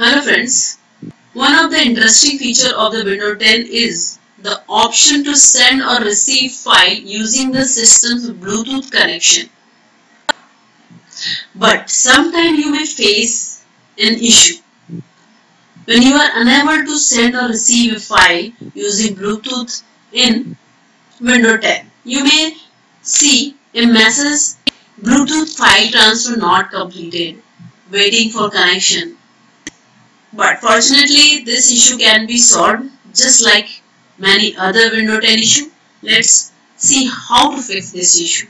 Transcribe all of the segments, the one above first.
Hello friends, one of the interesting feature of the Windows 10 is the option to send or receive file using the system's Bluetooth connection. But sometimes you may face an issue. When you are unable to send or receive a file using Bluetooth in Windows 10, you may see a message Bluetooth file transfer not completed, waiting for connection. But fortunately, this issue can be solved just like many other Windows 10 issue. Let's see how to fix this issue.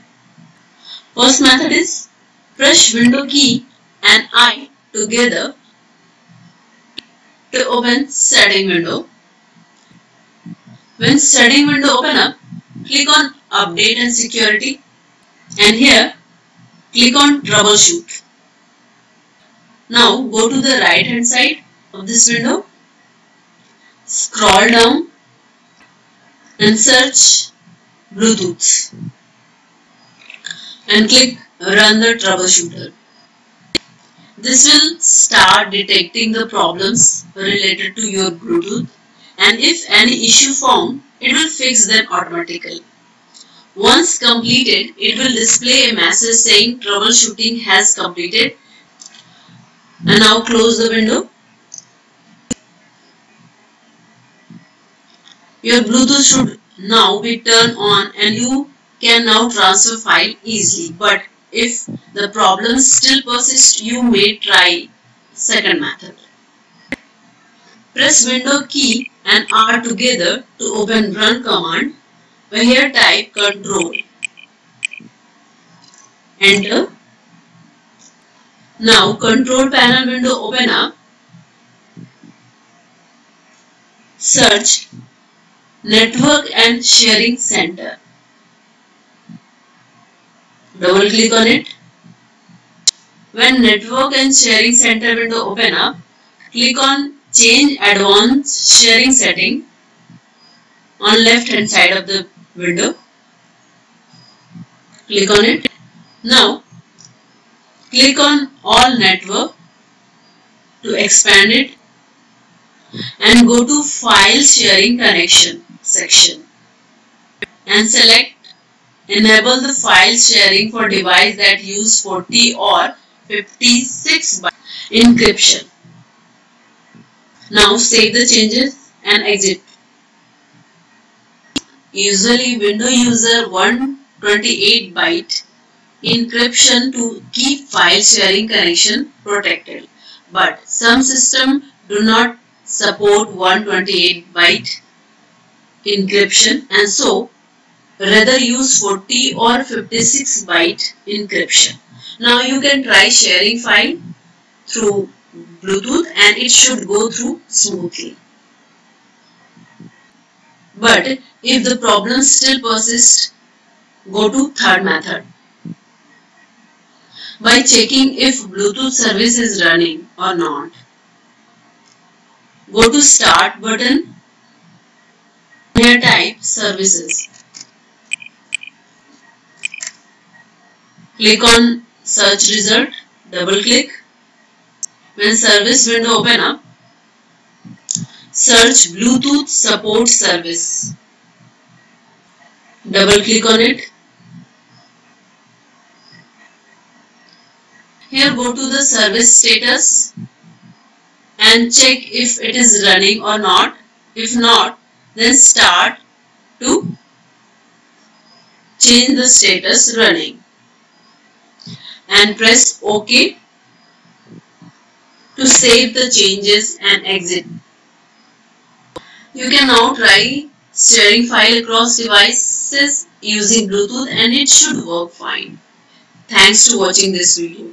First method is press window key and I together to open setting window. When setting window open up, click on update and security and here click on troubleshoot. Now go to the right hand side of this window, scroll down and search Bluetooth and click run the troubleshooter. This will start detecting the problems related to your Bluetooth and if any issue found, it will fix them automatically. Once completed, it will display a message saying troubleshooting has completed. And now close the window. Your Bluetooth should now be turned on and you can now transfer file easily. But if the problem still persists, you may try second method. Press window key and R together to open run command here type control. Enter. Now control panel window open up. Search network and sharing center. Double click on it. When network and sharing center window open up, click on change advanced sharing setting on left hand side of the window. Click on it. Now click on all network to expand it and go to file sharing connection section and select enable the file sharing for device that use 40 or 56 byte encryption. Now save the changes and exit. Usually window user 128 byte encryption to keep file sharing connection protected. But some system do not support 128 byte encryption and so rather use 40 or 56 byte encryption. Now you can try sharing file through Bluetooth and it should go through smoothly. But if the problem still persists, go to third method. By checking if Bluetooth service is running or not. Go to start button. Type services. Click on search result. Double click. When service window open up, search Bluetooth support service. Double click on it. Here go to the service status and check if it is running or not. If not, then start to change the status running and press OK to save the changes and exit. You can now try sharing file across devices using Bluetooth and it should work fine. Thanks to watching this video.